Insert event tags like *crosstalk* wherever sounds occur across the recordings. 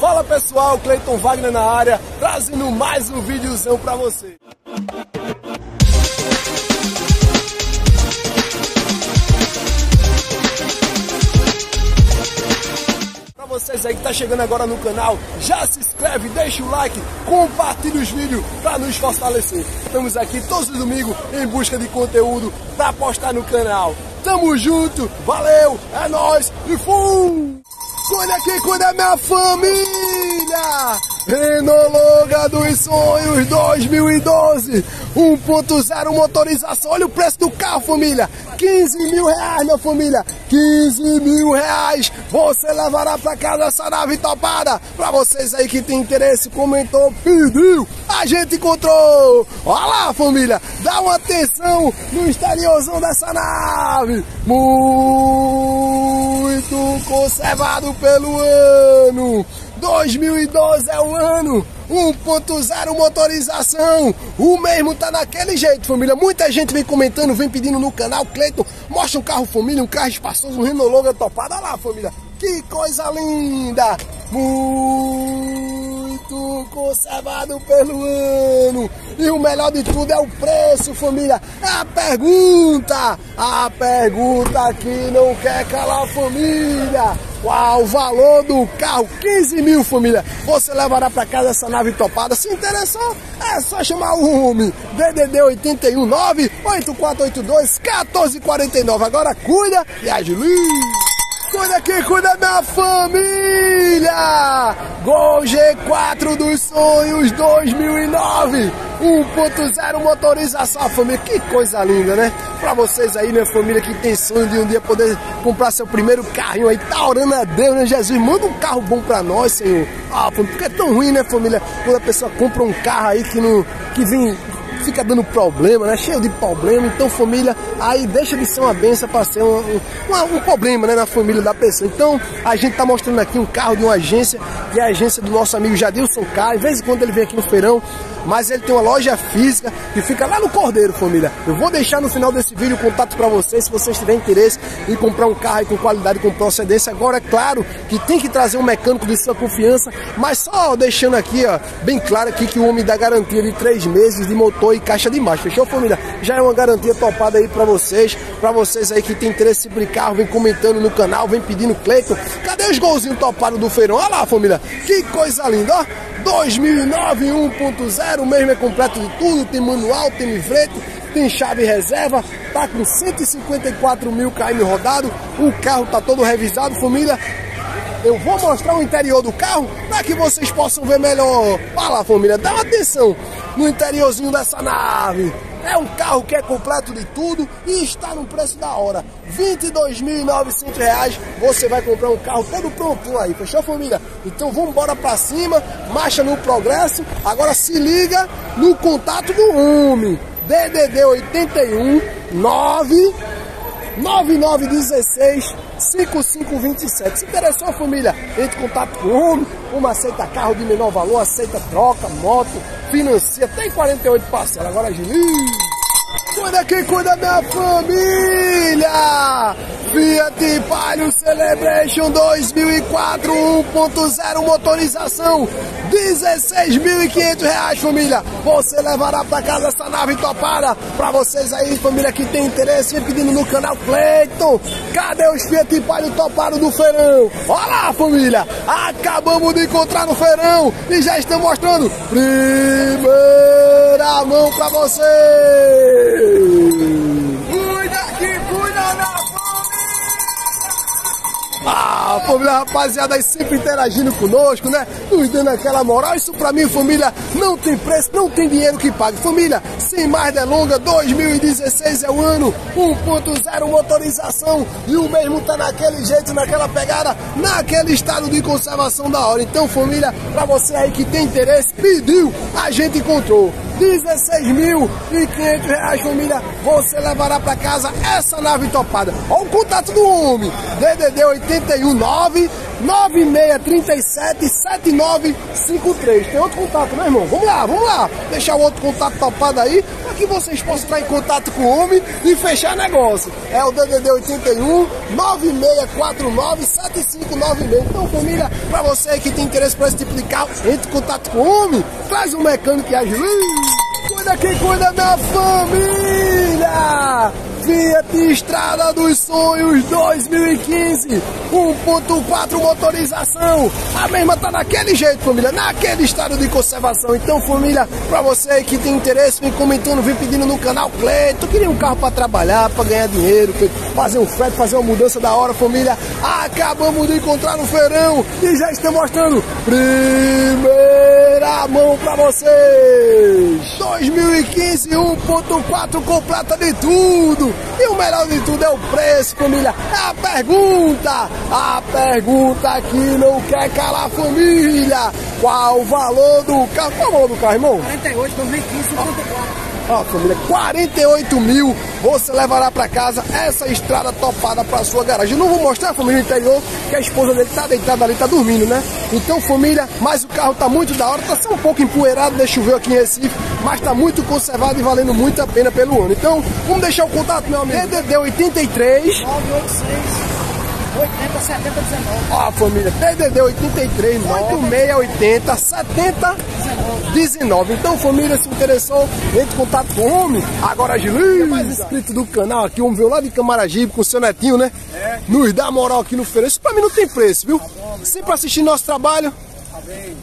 Fala pessoal, Cleiton Wagner na área, trazendo mais um videozão pra você. Pra vocês aí que tá chegando agora no canal, já se inscreve, deixa o like, compartilha os vídeos pra nos fortalecer. Estamos aqui todos os domingos em busca de conteúdo pra postar no canal. Tamo junto, valeu, é nóis e fui! Cuida aqui, cuida minha família! Renologa dos Sonhos 2012 1.0 motorização. Olha o preço do carro, família. 15 mil reais, minha família. 15 mil reais. Você levará para casa essa nave topada. Para vocês aí que tem interesse, comentou, pediu. A gente encontrou. Olha lá, família. Dá uma atenção no exteriorzão dessa nave. Muito conservado pelo ano. 2012 é o ano 1.0 motorização. O mesmo tá naquele jeito, família. Muita gente vem comentando, vem pedindo no canal. Cleiton, mostra um carro família, um carro espaçoso, um Renault Logan topado. Olha lá, família. Que coisa linda. Muito conservado pelo ano. E o melhor de tudo é o preço, família. É a pergunta. A pergunta que não quer calar, família. Qual o valor do carro? 15 mil, família. Você levará para casa essa nave topada. Se interessou, é só chamar o homem. DDD 81 98482 1449. Agora cuida e agilize. Cuida aqui, cuida da família! Gol G4 dos sonhos 2009 1.0 motorização, família, que coisa linda, né? Pra vocês aí, minha família, que tem sonho de um dia poder comprar seu primeiro carrinho aí, tá orando a Deus, né, Jesus? Manda um carro bom pra nós, Senhor. Ah, porque é tão ruim, né, família? Quando a pessoa compra um carro aí que não que vem fica dando problema, né? Cheio de problema. Então, família, aí deixa de ser uma benção para ser um, um, um, problema, né? Na família da pessoa. Então, a gente tá mostrando aqui um carro de uma agência, que é a agência do nosso amigo Jadilson Caio. De vez em quando ele vem aqui no feirão, mas ele tem uma loja física que fica lá no Cordeiro, família. Eu vou deixar no final desse vídeo o contato para vocês, se vocês tiverem interesse em comprar um carro com qualidade, com procedência. Agora, é claro que tem que trazer um mecânico de sua confiança, mas só deixando aqui, ó, bem claro aqui que o homem dá garantia de três meses de motor e caixa de marcha. Fechou, família? Já é uma garantia topada aí para vocês, para vocês aí que tem interesse em carro, vem comentando no canal, vem pedindo Cleiton. Cadê os golzinhos topados do feirão? Olha lá, família, que coisa linda, ó. 2009 1.0, o mesmo é completo de tudo, tem manual, tem livrete, tem chave reserva, tá com 154 mil km rodado, o carro tá todo revisado, família. Eu vou mostrar o interior do carro para que vocês possam ver melhor. Lá, família, dá uma atenção no interiorzinho dessa nave. É um carro que é completo de tudo e está no preço da hora. R$ 22.900 você vai comprar um carro todo prontinho aí, fechou família? Então vamos embora para cima, marcha no progresso. Agora se liga no contato do homem. DDD 81 9 9916 5527. Se interessou, família, entre em contato com o homem. Uma aceita carro de menor valor, aceita troca, moto, financia, tem 48 parcelas. Agora, Gilinho. Cuida quem cuida da família! Fiat Palio Celebration 2004 1.0 motorização 16.500 reais família. Você levará para casa essa nave topada para vocês aí família que tem interesse vem pedindo no canal Cleiton. Cadê os Fiat Palio topados do feirão? Olha lá família acabamos de encontrar no feirão e já estão mostrando. Primeira mão para vocês Ah, família, rapaziada aí sempre interagindo conosco, né? Nos dando aquela moral. Isso pra mim, família, não tem preço, não tem dinheiro que pague. Família, sem mais delonga, 2016 é o ano, 1.0 motorização e o mesmo tá naquele jeito, naquela pegada, naquele estado de conservação da hora. Então, família, pra você aí que tem interesse, pediu, a gente encontrou. 16.500 reais, família, você levará para casa essa nave topada. Olha o contato do homem, DDD 819 9637 7953. Tem outro contato, né, irmão? Vamos lá, vamos lá. Deixar o outro contato topado aí para que vocês possam entrar em contato com o homem e fechar negócio. É o DDD 81 9649 7596. Então, família, para você que tem interesse por esse tipo de carro, entre em contato com o homem, traz um mecânico e ajuda. Cuida quem cuida da família! Fiat Estrada dos Sonhos 2015 1.4 motorização. A mesma tá daquele jeito família naquele estado de conservação. Então família para você que tem interesse vem comentando vem pedindo no canal Cleito queria um carro para trabalhar para ganhar dinheiro fazer um frete fazer uma mudança da hora família. Acabamos de encontrar no feirão e já estamos mostrando primeira mão para vocês 2015 1.4 completa de tudo e o melhor de tudo é o preço, família. É a pergunta. A pergunta que não quer calar, família. Qual o valor do carro? Qual o valor do carro, irmão? 48, 2015, 54. Ó, família, 48 mil você levará para casa essa estrada topada para sua garagem. Eu não vou mostrar, família, interior, que a esposa dele tá deitada ali, tá dormindo, né? Então, família, mas o carro tá muito da hora, tá só um pouco empoeirado, deixa eu ver aqui em Recife, mas tá muito conservado e valendo muito a pena pelo ano. Então, vamos deixar o contato, meu amigo. DDD 83 986 80 70 19. Ó, família, DDD 83 9680 70 19. Então, família, se interessou, entre em contato com o homem. Agora, agiliza. É mais inscrito do canal aqui, o homem veio lá de Camaragibe com o seu netinho, né? É. Nos dá moral aqui no feirão. Isso pra mim não tem preço, viu? Tá bom, Sempre assistindo nosso trabalho.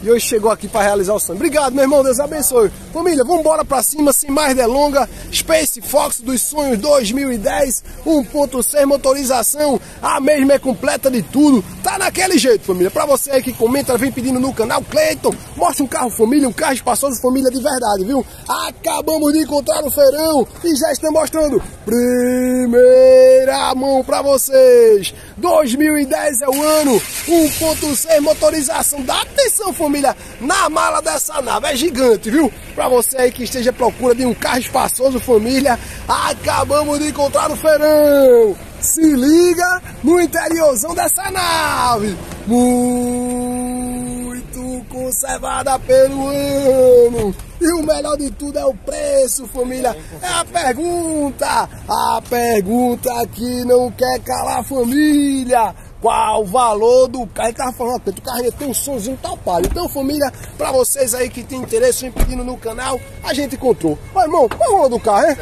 E hoje chegou aqui para realizar o sonho. Obrigado, meu irmão. Deus abençoe. Família, vamos embora para cima, sem mais delonga. Space Fox dos sonhos 2010, 1.6 motorização. A mesma é completa de tudo. Tá naquele jeito, família. Para você aí que comenta, vem pedindo no canal, Cleiton, mostra um carro família, um carro espaçoso família de verdade, viu? Acabamos de encontrar no feirão e já estamos mostrando primeira mão para vocês. 2010 é o ano, 1.6 motorização. Dá atenção, família, na mala dessa nave. É gigante, viu? Para você aí que esteja à procura de um carro espaçoso, família, acabamos de encontrar no feirão. Se liga no interiorzão dessa nave. Muito conservada pelo ano. E o melhor de tudo é o preço, família. É a pergunta. A pergunta que não quer calar, família qual o valor do carro. Ele tava falando, o carro tem um somzinho palho. Então, família, para vocês aí que tem interesse pedindo no canal, a gente encontrou. Mas, irmão, qual o valor do carro, hein?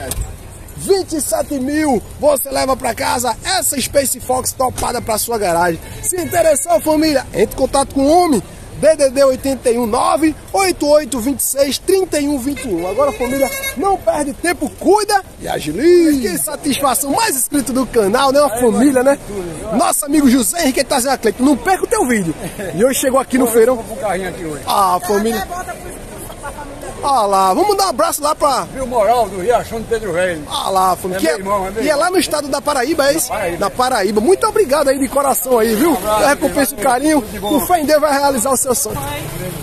27 mil, você leva para casa essa Space Fox topada para sua garagem. Se interessou, família, entre em contato com o homem DDD 81 98826 3121. Agora, família, não perde tempo, cuida e agiliza. Que satisfação, mais inscrito do canal, né? Uma família, né? Nosso amigo José Henrique dizendo, Cleiton, não perca o teu vídeo. *laughs* E hoje chegou aqui no feirão. Ah, família. Ah lá, vamos dar um abraço lá pra. Viu Moral do Riachão de Pedro Velho. Ah lá, família. É que é, irmão, é e é lá no estado da Paraíba, é isso? Da Paraíba. Da Paraíba. Muito obrigado aí de coração aí, viu? Um Eu recompenso o carinho. O fé em Deus vai realizar o seu sonho.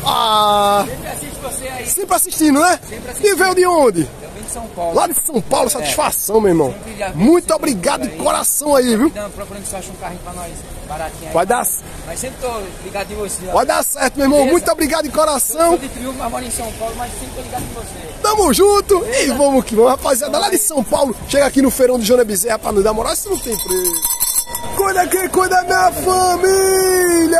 Ah. Sempre assiste você aí. Sempre assistindo, né? Sempre assistindo. E veio de onde? De São Paulo. Lá de São Paulo, é. satisfação, meu irmão. Muito obrigado de coração aí, viu? Procurando acha um carrinho pra nós baratinho. Vai dar. Mas sempre tô ligado em você. Vai dar certo, meu irmão. Muito obrigado de coração. Eu de Triunfo, mas moro em São Paulo, mas sempre tô ligado em você. Tamo junto e vamos que vamos, rapaziada. Lá de São Paulo, chega aqui no feirão de Jona Bezerra pra nos dar moral. Isso não tem preço. Cuida aqui, cuida minha família!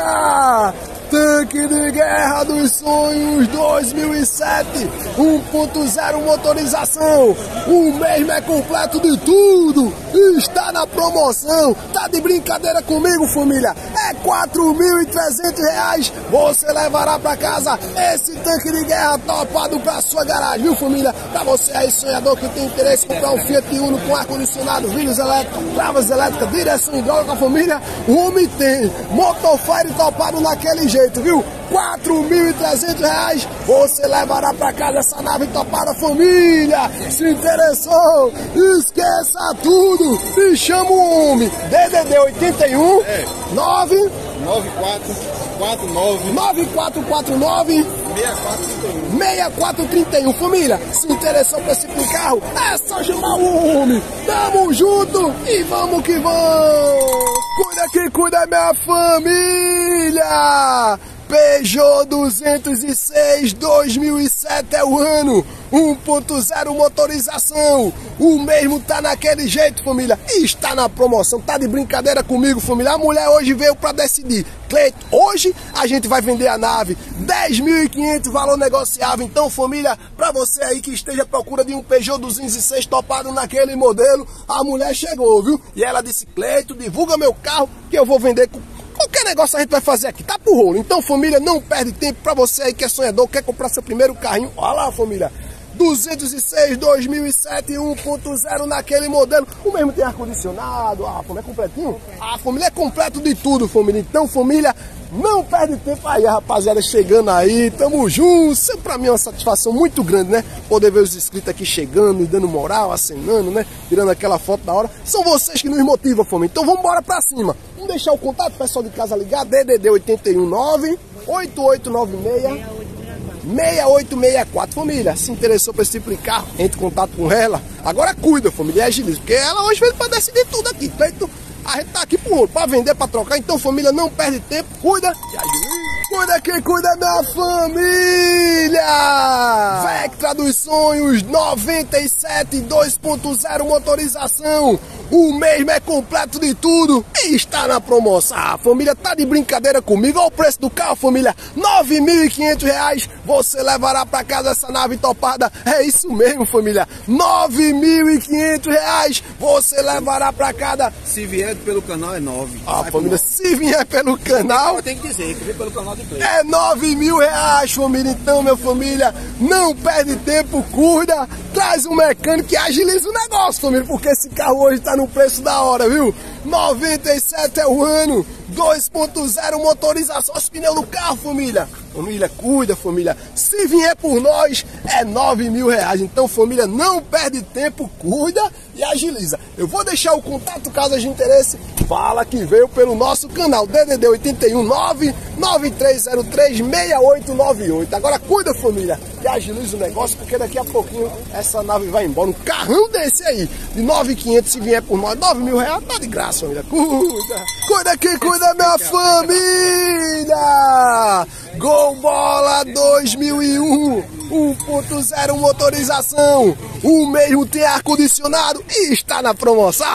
Tanque de Guerra dos Sonhos 2007 1.0 motorização. O mesmo é completo de tudo. Está na promoção. Tá de brincadeira comigo família. É 4.300 reais. Você levará para casa Esse tanque de guerra topado para sua garagem Viu família? Para você aí sonhador que tem interesse em comprar um Fiat Uno com ar-condicionado Vidros elétricos, travas elétricas, direção hidráulica família. O homem tem Motofire topado naquele jeito jeito, viu? 4.300 reais, você levará para casa essa nave topada família. Se interessou? Esqueça tudo e chama o homem. DDD 81 é. 9 9449 9449 6431 6431 Família, se interessou por esse carro, é só chamar o homem. Tamo junto e vamos que vamos! Cuida que cuida minha família! Peugeot 206 2007 é o ano, 1.0 motorização. O mesmo tá naquele jeito, família. Está na promoção. Tá de brincadeira comigo, família. A mulher hoje veio para decidir. Cleito, hoje a gente vai vender a nave. 10.500 valor negociável. Então, família, para você aí que esteja à procura de um Peugeot 206 topado naquele modelo, a mulher chegou, viu? E ela disse: Cleito, divulga meu carro que eu vou vender com Qualquer negócio a gente vai fazer aqui, tá pro rolo. Então, família, não perde tempo pra você aí que é sonhador, quer comprar seu primeiro carrinho. Olha lá, família. 206 2007 1.0 naquele modelo. O mesmo tem ar-condicionado, a família é completinho. A família é completo de tudo, família. Então, família, não perde tempo aí, rapaziada, chegando aí, tamo junto. Sempre pra mim é uma satisfação muito grande, né? Poder ver os inscritos aqui chegando, dando moral, acenando, né? Tirando aquela foto da hora. São vocês que nos motivam, família. Então vamos embora pra cima. Deixar o contato, pessoal de casa ligar, DDD 819 8896 6864, família. Se interessou por esse tipo de carro, entre em contato com ela. Agora cuida, família, e agiliza, porque ela hoje veio pra decidir tudo aqui. Feito a gente tá aqui pro pra vender, pra trocar. Então, família, não perde tempo. Cuida e. Cuida quem cuida da família! Vectra dos Sonhos 97 2.0 motorização. O mesmo é completo de tudo e está na promoção. A família tá de brincadeira comigo. Olha o preço do carro, família. R$ 9.500. Você levará para casa essa nave topada. É isso mesmo, família. R$ 9.500. Você levará para casa. Se vier pelo canal é 9. Ah, família, se vier pelo canal. Tenho que dizer que vier pelo canal de play. É 9 mil reais, família. Então, minha família, não perde tempo, cuida. Traz um mecânico e agiliza o negócio, família. Porque esse carro hoje tá no preço da hora, viu? 97 é o ano, 2.0 motorização, os pneus do carro, família. Família, cuida, família. Se vier por nós, é 9 mil reais. Então, família, não perde tempo, cuida e agiliza. Eu vou deixar o contato caso haja interesse. Fala que veio pelo nosso canal DDD 819 9303 6898. Agora cuida, família, e agiliza o negócio, porque daqui a pouquinho essa nave vai embora. Um carrão desse aí, de 9,500 se vier por nós, 9 mil reais, tá de graça, família. Cuida, cuida quem cuida, minha família. Gol Bola 2001, 1.0 motorização. O mesmo tem ar-condicionado e está na promoção.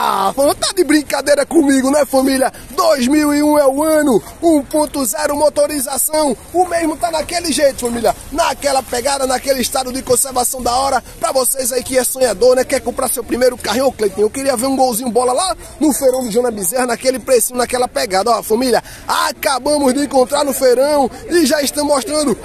Tá de brincadeira comigo, né, família? 2001 é o ano, 1.0 motorização. O mesmo tá naquele jeito, família. Naquela pegada, naquele estado de conservação da hora. Pra vocês aí que é sonhador, né? Quer comprar seu primeiro carrinho, Cleitinho? Eu queria ver um golzinho bola lá no feirão de Jona Bezerra, naquele precinho, naquela pegada. Ó, família, acabamos de encontrar no feirão e já estamos mostrando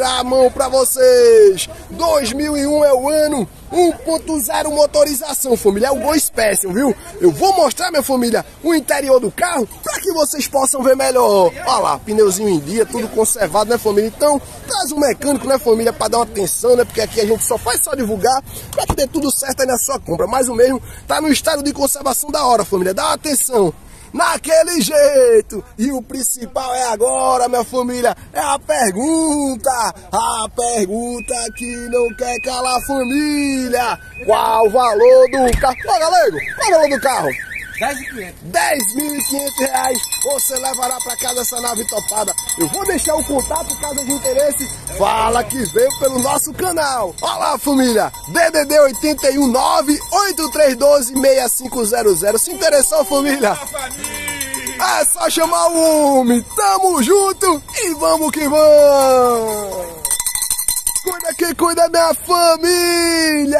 primeira mão pra vocês. 2001 é o ano 1.0 motorização, família. É o Gol Special, viu? Eu vou mostrar, minha família, o interior do carro para que vocês possam ver melhor. Olha lá, pneuzinho em dia, tudo conservado, né, família? Então, traz um mecânico, né, família, para dar uma atenção, né? Porque aqui a gente só faz só divulgar para que dê tudo certo aí na sua compra. Mas o mesmo tá no estado de conservação da hora, família. Dá uma atenção naquele jeito. E o principal é agora, minha família, é a pergunta. A pergunta que não quer calar família. Qual o valor do carro? Ó, galego, qual o valor do carro? 10.500. 10.500 reais você levará para casa essa nave topada. Eu vou deixar o contato caso de interesse. Fala que veio pelo nosso canal. Olha lá, família. DDD 819 8312 6500. Se interessou, família? É só chamar o homem. Tamo junto e vamos que vamos. Cuida que cuida minha família!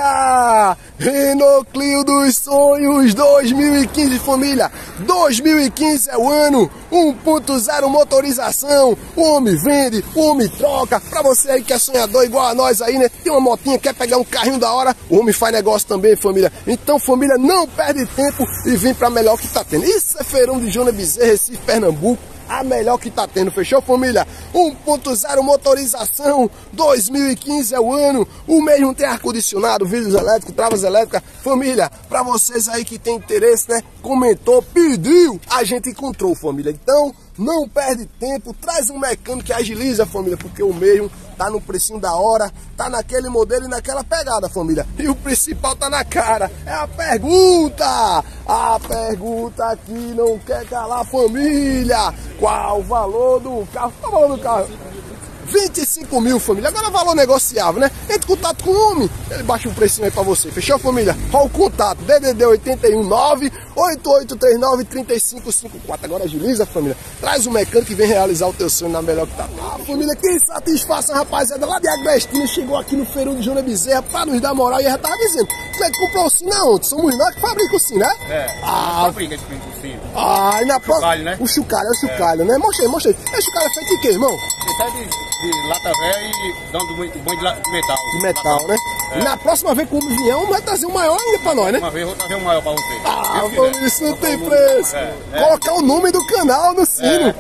Renault Clio dos Sonhos 2015, família! 2015 é o ano, 1.0 motorização, o homem vende, o homem troca, pra você aí que é sonhador igual a nós aí, né? Tem uma motinha, quer pegar um carrinho da hora, o homem faz negócio também, família. Então, família, não perde tempo e vem pra melhor que tá tendo. Isso é feirão de Jona Bezerra, Recife, Pernambuco a melhor que tá tendo, fechou família? 1.0 motorização, 2015 é o ano, o mesmo tem ar-condicionado, vidros elétricos, travas elétricas, família, pra vocês aí que tem interesse, né, comentou, pediu, a gente encontrou família, então não perde tempo, traz um mecânico que agiliza, família, porque o mesmo tá no precinho da hora, tá naquele modelo e naquela pegada, família. E o principal tá na cara, é a pergunta! A pergunta que não quer calar, família! Qual o valor do carro? Qual o valor do carro? 25 mil, família. Agora é valor negociável, né? Entre em contato com o homem, ele baixa o precinho aí pra você. Fechou, família? Olha o contato: DDD 819 8839 3554. Agora agiliza, família. Traz o mecânico e vem realizar o teu sonho na melhor que tá. Ah, família, que satisfação, rapaziada. Lá de Agrestina chegou aqui no feirão de Jona Bezerra pra nos dar moral e já tava dizendo: como é que comprou o sino aonde? Somos nós que fabrica o sino, né? É, Ah, fabrica esse sino. ah, e na próxima. Chocalho, né? O chocalho, é o né? Aí, mostra aí. Esse chocalho é feito de quê, irmão? Esse é de, de lata velha e dando muito bom de, de metal. De metal, né? E na próxima vez que o vier, um vai trazer um maior ainda pra nós, né? Uma vez eu vou trazer um maior pra você. Ah, quiser. isso não tem o preço. É, é. Colocar o nome do canal no sino.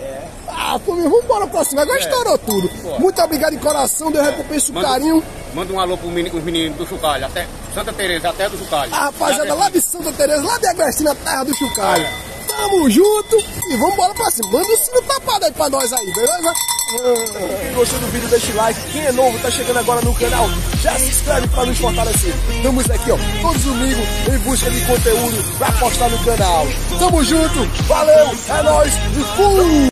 Ah, pô, meu, vamos embora pra cima. Agora É. estourou tudo. Pô. Muito obrigado de coração, Deus recompensa o Manda- carinho. Manda um alô pros meninos, os meninos do Chucalho, até Santa Teresa, até do Chucalho. A rapaziada lá de Santa Teresa, lá de Agrestina, terra do Chucaio. É. Tamo junto e vamos embora pra cima. Manda o sino tapado aí pra nós aí, beleza? Quem gostou do vídeo, deixa o like. Quem é novo, tá chegando agora no canal, já se inscreve pra nos fortalecer. Estamos aqui, ó, todos domingos em busca de conteúdo pra postar no canal. Tamo junto, valeu, é nóis e fui!